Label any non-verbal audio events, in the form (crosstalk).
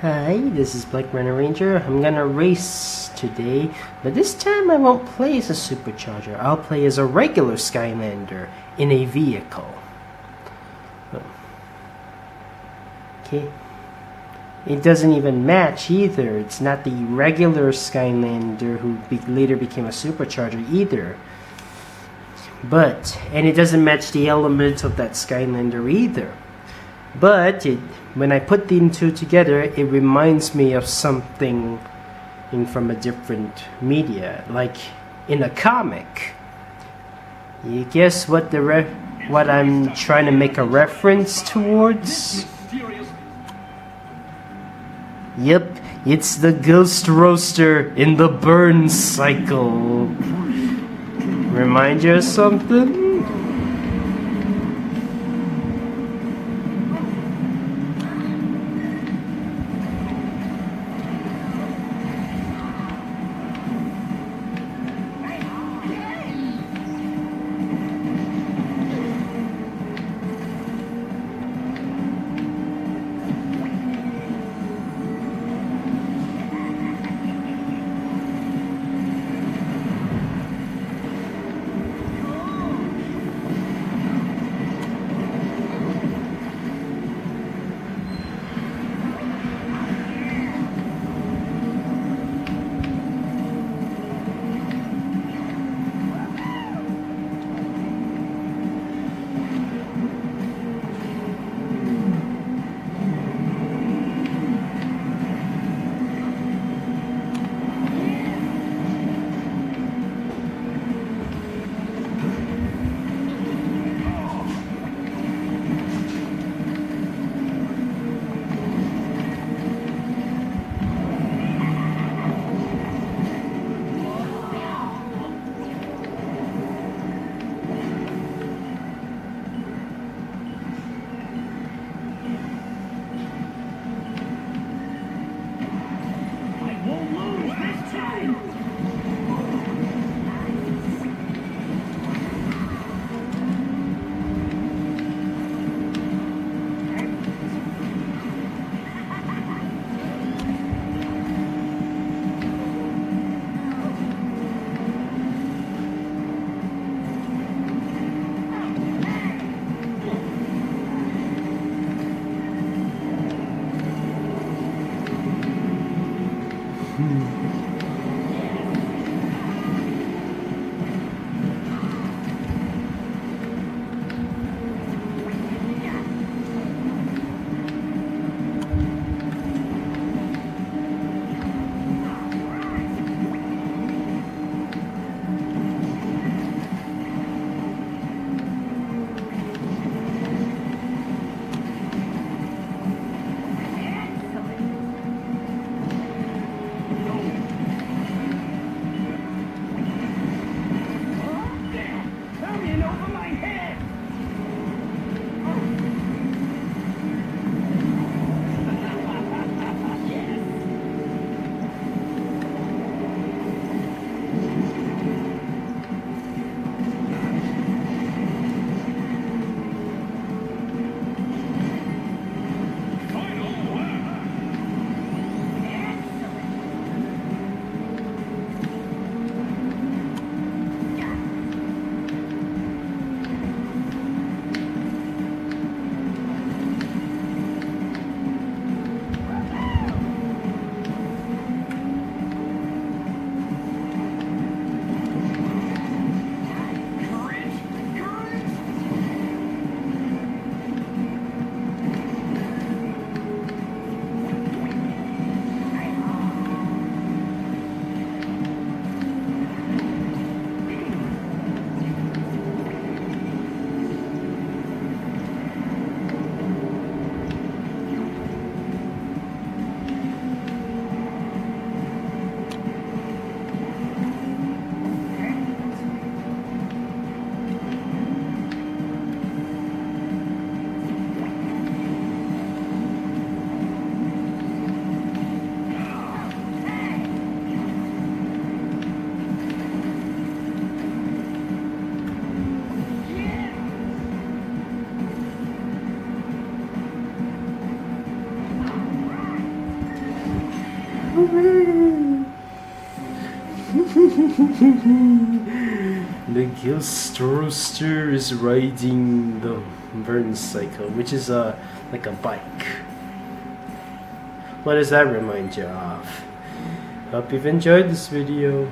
Hi, this is Black Runner Ranger. I'm gonna race today, but this time I won't play as a supercharger. I'll play as a regular Skylander in a vehicle. Okay. It doesn't even match either. It's not the regular Skylander who be later became a supercharger either. But, and it doesn't match the elements of that Skylander either. But it, when I put the two together, it reminds me of something from a different media, like in a comic. You guess what the what I'm trying to make a reference towards? Yep, it's the ghost roaster in the burn cycle. Remind you of something? (laughs) the ghost roaster is riding the burn cycle, which is a like a bike. What does that remind you of? Hope you've enjoyed this video.